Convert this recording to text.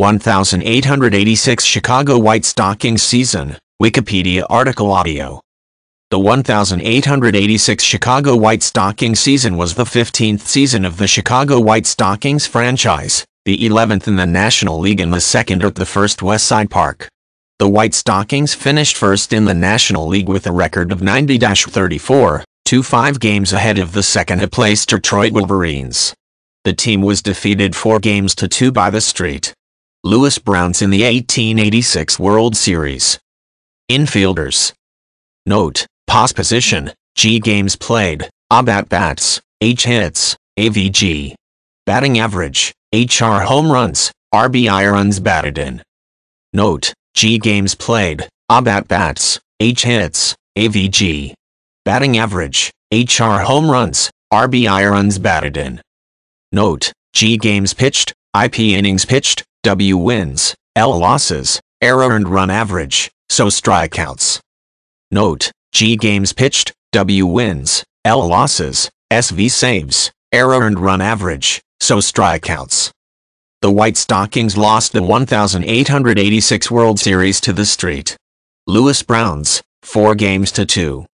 1886 Chicago White Stockings season, Wikipedia article audio. The 1886 Chicago White Stockings season was the 15th season of the Chicago White Stockings franchise, the 11th in the National League and the second at the first West Side Park. The White Stockings finished first in the National League with a record of 90-34, two five games ahead of the second-placed Detroit Wolverines. The team was defeated four games to two by the St. Louis Browns in the 1886 World Series. Infielders. Note, Pos position, G games played, AB at bats, H hits, AVG. Batting average, HR home runs, RBI runs batted in. Note, G games played, AB at bats, H hits, AVG. Batting average, HR home runs, RBI runs batted in. Note, G games pitched, IP innings pitched, W wins, L losses, ERA earned run average, so strikeouts. Note, G games pitched, W wins, L losses, SV saves, ERA earned run average, so strikeouts. The White Stockings lost the 1886 World Series to the Street. Louis Browns, 4 games to 2.